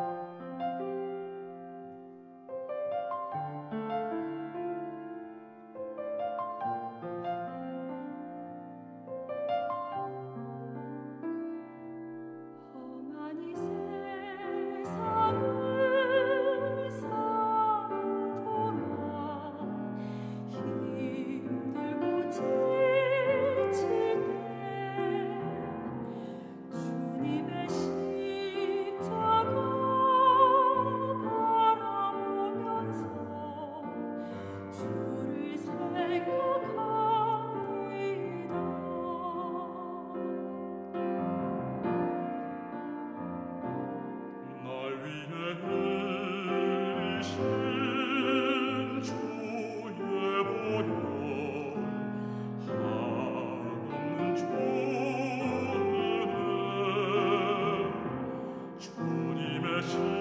Bye. treasure.